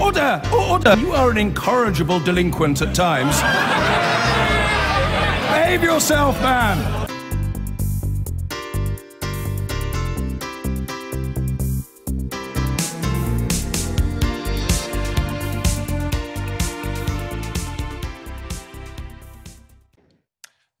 Order! Order! You are an incorrigible delinquent at times. Behave yourself, man!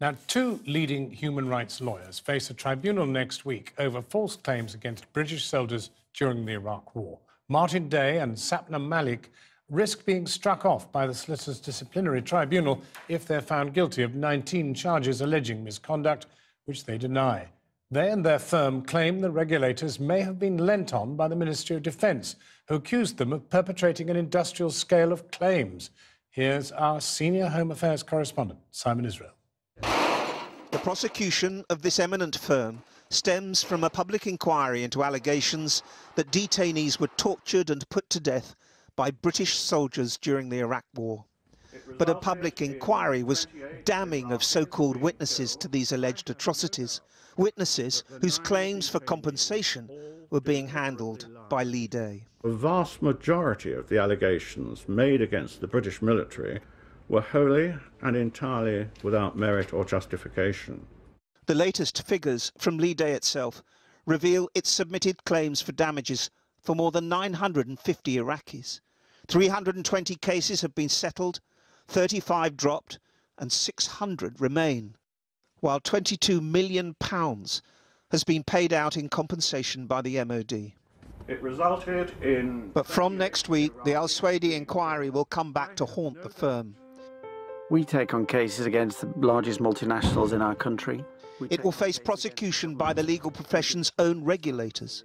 Now, two leading human rights lawyers face a tribunal next week over false claims against British soldiers during the Iraq War. Martin Day and Sapna Malik risk being struck off by the Solicitors Disciplinary Tribunal if they're found guilty of 19 charges alleging misconduct, which they deny. They and their firm claim the regulators may have been lent on by the Ministry of Defence, who accused them of perpetrating an industrial scale of claims. Here's our senior Home Affairs correspondent, Simon Israel. The prosecution of this eminent firm stems from a public inquiry into allegations that detainees were tortured and put to death by British soldiers during the Iraq War. But a public inquiry was damning of so-called witnesses to these alleged atrocities, witnesses whose claims for compensation were being handled by Leigh Day. A vast majority of the allegations made against the British military were wholly and entirely without merit or justification. The latest figures from Leigh Day itself reveal its submitted claims for damages for more than 950 Iraqis. 320 cases have been settled, 35 dropped, and 600 remain, while 22 million pounds has been paid out in compensation by the MOD. It resulted in... But from next week, the Al-Sweady inquiry will come back to haunt the firm. We take on cases against the largest multinationals in our country. It will face prosecution by the legal profession's own regulators.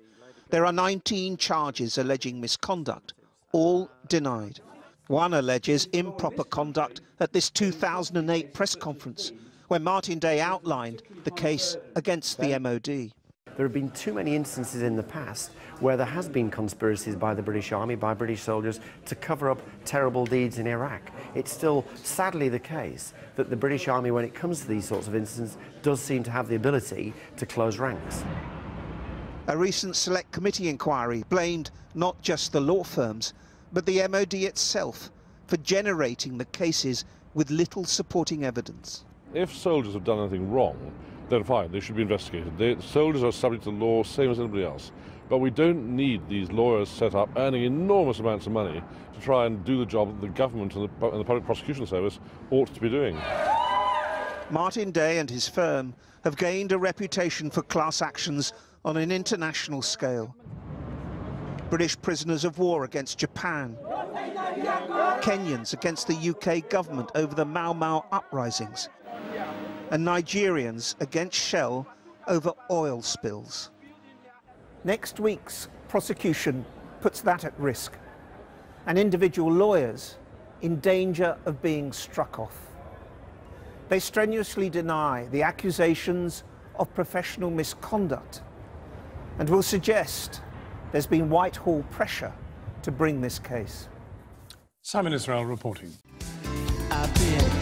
There are 19 charges alleging misconduct, all denied. One alleges improper conduct at this 2008 press conference, where Martin Day outlined the case against the MOD. There have been too many instances in the past where there has been conspiracies by the British Army, by British soldiers, to cover up terrible deeds in Iraq. It's still sadly the case that the British Army, when it comes to these sorts of incidents, does seem to have the ability to close ranks. A recent select committee inquiry blamed not just the law firms, but the MOD itself for generating the cases with little supporting evidence. If soldiers have done anything wrong, then fine, they should be investigated. The soldiers are subject to law, same as anybody else. But we don't need these lawyers set up earning enormous amounts of money to try and do the job that the government and the, and the Public Prosecution Service ought to be doing. Martin Day and his firm have gained a reputation for class actions on an international scale. British prisoners of war against Japan, Kenyans against the UK government over the Mau Mau uprisings, and Nigerians against Shell over oil spills. Next week's prosecution puts that at risk, and individual lawyers in danger of being struck off. They strenuously deny the accusations of professional misconduct and will suggest there's been Whitehall pressure to bring this case. Simon Israel reporting. I've been